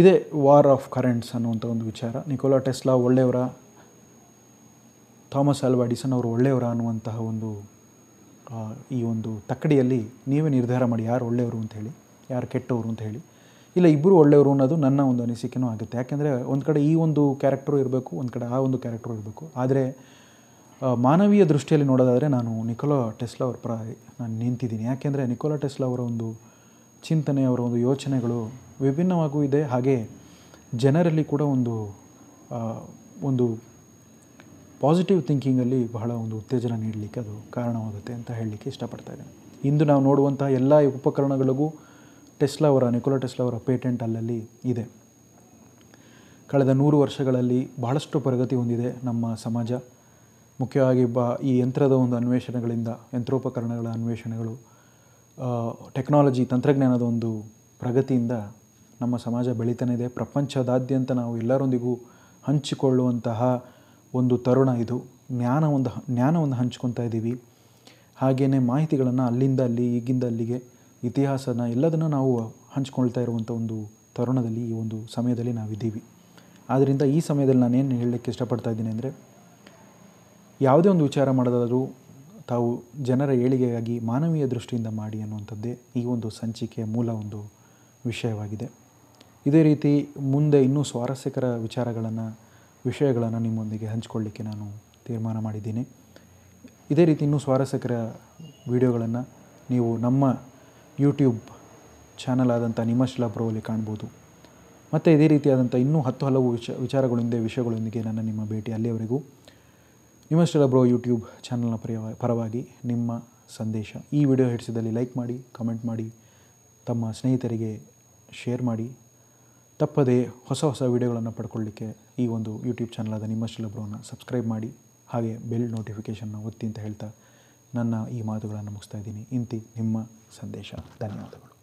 ಇದೇ ವಾರ್ ಆಫ್ ಕರೆಂಟ್ಸ್ ಅನ್ನುವಂಥ ಒಂದು ವಿಚಾರ. ನಿಕೋಲಾ ಟೆಸ್ಲಾ ಒಳ್ಳೆಯವರ, ಥಾಮಸ್ ಆಲ್ವಾ ಎಡಿಸನ್ ಅವರು ಒಳ್ಳೆಯವರ ಅನ್ನುವಂತಹ ಒಂದು ಈ ಒಂದು ತಕ್ಕಡಿಯಲ್ಲಿ ನೀವೇ ನಿರ್ಧಾರ ಮಾಡಿ ಯಾರು ಒಳ್ಳೆಯವರು ಅಂತ ಹೇಳಿ, ಯಾರು ಕೆಟ್ಟವರು ಅಂತ ಹೇಳಿ. ಇಲ್ಲ ಇಬ್ಬರು ಒಳ್ಳೆಯವರು ಅನ್ನೋದು ನನ್ನ ಒಂದು ಅನಿಸಿಕೆನೂ ಆಗುತ್ತೆ. ಯಾಕೆಂದರೆ ಒಂದು ಕಡೆ ಈ ಒಂದು ಕ್ಯಾರೆಕ್ಟ್ರು ಇರಬೇಕು, ಒಂದು ಕಡೆ ಆ ಒಂದು ಕ್ಯಾರೆಕ್ಟ್ರು ಇರಬೇಕು. ಆದರೆ ಮಾನವೀಯ ದೃಷ್ಟಿಯಲ್ಲಿ ನೋಡೋದಾದರೆ ನಾನು ನಿಕೋಲಾ ಟೆಸ್ಲಾ ಅವ್ರ ಪರ ನಾನು ನಿಂತಿದ್ದೀನಿ. ಯಾಕೆಂದರೆ ನಿಕೋಲಾ ಟೆಸ್ಲಾ ಅವರ ಒಂದು ಚಿಂತನೆ, ಅವರ ಒಂದು ಯೋಚನೆಗಳು ವಿಭಿನ್ನವಾಗೂ ಇದೆ. ಹಾಗೆ ಜನರಲ್ಲಿ ಕೂಡ ಒಂದು ಒಂದು ಪಾಸಿಟಿವ್ ಥಿಂಕಿಂಗಲ್ಲಿ ಬಹಳ ಒಂದು ಉತ್ತೇಜನ ನೀಡಲಿಕ್ಕೆ ಅದು ಕಾರಣವಾಗುತ್ತೆ ಅಂತ ಹೇಳಲಿಕ್ಕೆ ಇಷ್ಟಪಡ್ತಾ ಇಂದು ನಾವು ನೋಡುವಂತಹ ಎಲ್ಲ ಉಪಕರಣಗಳಿಗೂ ಟೆಸ್ಲಾ ಅವರ ನಿಕೋಲಾ ಟೆಸ್ಲಾ ಅವರ ಪೇಟೆಂಟ್ ಅಲ್ಲಲ್ಲಿ ಇದೆ. ಕಳೆದ ನೂರು ವರ್ಷಗಳಲ್ಲಿ ಬಹಳಷ್ಟು ಪ್ರಗತಿ ಹೊಂದಿದೆ ನಮ್ಮ ಸಮಾಜ. ಮುಖ್ಯವಾಗಿ ಬ, ಈ ಯಂತ್ರದ ಒಂದು ಅನ್ವೇಷಣೆಗಳಿಂದ, ಯಂತ್ರೋಪಕರಣಗಳ ಅನ್ವೇಷಣೆಗಳು ಟೆಕ್ನಾಲಜಿ ತಂತ್ರಜ್ಞಾನದ ಒಂದು ಪ್ರಗತಿಯಿಂದ ನಮ್ಮ ಸಮಾಜ ಬೆಳೀತಾನೆ ಇದೆ. ಪ್ರಪಂಚದಾದ್ಯಂತ ನಾವು ಎಲ್ಲರೊಂದಿಗೂ ಹಂಚಿಕೊಳ್ಳುವಂತಹ ಒಂದು ತರುಣ ಇದು. ಜ್ಞಾನ ಒಂದು, ಜ್ಞಾನವನ್ನು ಹಂಚ್ಕೊತಾ ಇದ್ದೀವಿ. ಹಾಗೆಯೇ ಮಾಹಿತಿಗಳನ್ನು ಅಲ್ಲಿಂದ ಅಲ್ಲಿ, ಈಗಿಂದ ಅಲ್ಲಿಗೆ ಇತಿಹಾಸನ ಎಲ್ಲದನ್ನು ನಾವು ಹಂಚ್ಕೊಳ್ತಾ ಇರುವಂಥ ಒಂದು ತರುಣದಲ್ಲಿ, ಈ ಒಂದು ಸಮಯದಲ್ಲಿ ನಾವಿದ್ದೀವಿ. ಆದ್ದರಿಂದ ಈ ಸಮಯದಲ್ಲಿ ನಾನೇನು ಹೇಳಲಿಕ್ಕೆ ಇಷ್ಟಪಡ್ತಾ ಇದ್ದೀನಿ ಅಂದರೆ, ಯಾವುದೇ ಒಂದು ವಿಚಾರ ಮಾಡೋದಾದರೂ ತಾವು ಜನರ ಏಳಿಗೆಗಾಗಿ ಮಾನವೀಯ ದೃಷ್ಟಿಯಿಂದ ಮಾಡಿ ಅನ್ನುವಂಥದ್ದೇ ಈ ಒಂದು ಸಂಚಿಕೆಯ ಮೂಲ ಒಂದು ವಿಷಯವಾಗಿದೆ. ಇದೇ ರೀತಿ ಮುಂದೆ ಇನ್ನೂ ಸ್ವಾರಸ್ಯಕರ ವಿಚಾರಗಳನ್ನು, ವಿಷಯಗಳನ್ನು ನಿಮ್ಮೊಂದಿಗೆ ಹಂಚಿಕೊಳ್ಳಿಕ್ಕೆ ನಾನು ತೀರ್ಮಾನ ಮಾಡಿದ್ದೀನಿ. ಇದೇ ರೀತಿ ಇನ್ನೂ ಸ್ವಾರಸ್ಯಕರ ವಿಡಿಯೋಗಳನ್ನು ನೀವು ನಮ್ಮ ಯೂಟ್ಯೂಬ್ ಚಾನಲ್ ಆದಂಥ ಬ್ರೋ ಪ್ರೋಲಿ ಕಾಣ್ಬೋದು. ಮತ್ತು ಇದೇ ರೀತಿಯಾದಂಥ ಇನ್ನೂ ಹತ್ತು ಹಲವು ವಿಚ ವಿಚಾರಗಳೊಂದಿಗೆ ವಿಷಯಗಳೊಂದಿಗೆ ನನ್ನ ನಿಮ್ಮ ಭೇಟಿ ಅಲ್ಲಿಯವರೆಗೂ. ನಿಮ್ಮಶಿಲಾ ಬ್ರೋ ಯೂಟ್ಯೂಬ್ ಚಾನಲ್ನ ಪರವಾಗಿ ಪರವಾಗಿ ನಿಮ್ಮ ಸಂದೇಶ. ಈ ವಿಡಿಯೋ ಹಿಡಿಸಿದಲ್ಲಿ ಲೈಕ್ ಮಾಡಿ, ಕಮೆಂಟ್ ಮಾಡಿ, ತಮ್ಮ ಸ್ನೇಹಿತರಿಗೆ ಶೇರ್ ಮಾಡಿ. ತಪ್ಪದೆ ಹೊಸ ಹೊಸ ವಿಡಿಯೋಗಳನ್ನು ಪಡ್ಕೊಳ್ಳಿಕ್ಕೆ ಈ ಒಂದು ಯೂಟ್ಯೂಬ್ ಚಾನಲಾದ ಆದ ನಿಮ್ಮ ಬ್ರೋನ ಸಬ್ಸ್ಕ್ರೈಬ್ ಮಾಡಿ. ಹಾಗೆ ಬೆಲ್ ನೋಟಿಫಿಕೇಷನ್ನ ಒತ್ತಿ ಅಂತ ಹೇಳ್ತಾ ನನ್ನ ಈ ಮಾತುಗಳನ್ನು ಮುಗಿಸ್ತಾ ಇದ್ದೀನಿ. ಇಂತಿ ನಿಮ್ಮ ಸಂದೇಶ. ಧನ್ಯವಾದಗಳು.